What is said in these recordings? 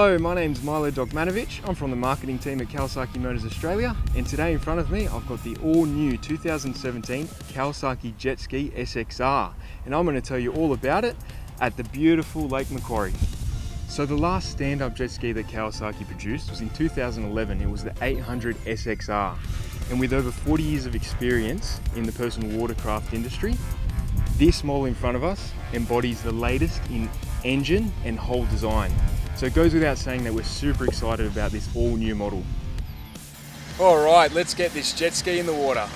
Hello, my name's Milo Dogmanovic. I'm from the marketing team at Kawasaki Motors Australia, and today in front of me I've got the all-new 2017 Kawasaki Jet Ski SXR, and I'm going to tell you all about it at the beautiful Lake Macquarie. So the last stand-up jet ski that Kawasaki produced was in 2011. It was the 800 SXR, and with over 40 years of experience in the personal watercraft industry, this model in front of us embodies the latest in engine and hull design. So it goes without saying that we're super excited about this all new model. All right, let's get this jet ski in the water.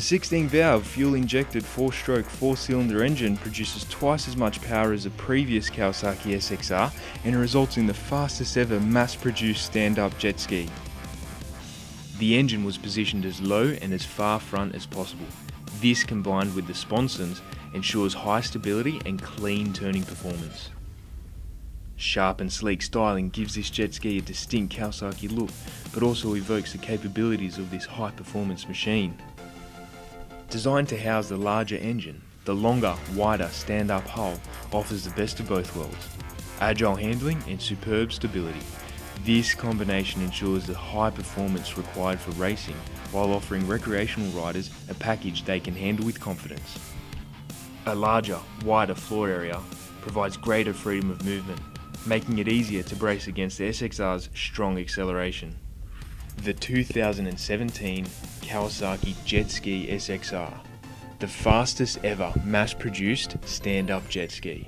The 16 valve fuel injected 4 stroke 4 cylinder engine produces twice as much power as the previous Kawasaki SXR and results in the fastest ever mass produced stand up jet ski. The engine was positioned as low and as far front as possible. This combined with the sponsons ensures high stability and clean turning performance. Sharp and sleek styling gives this jet ski a distinct Kawasaki look, but also evokes the capabilities of this high performance machine. Designed to house the larger engine, the longer, wider stand-up hull offers the best of both worlds. Agile handling and superb stability. This combination ensures the high performance required for racing while offering recreational riders a package they can handle with confidence. A larger, wider floor area provides greater freedom of movement, making it easier to brace against the SXR's strong acceleration the 2017 Kawasaki Jet Ski SXR, the fastest ever mass produced stand up jet ski.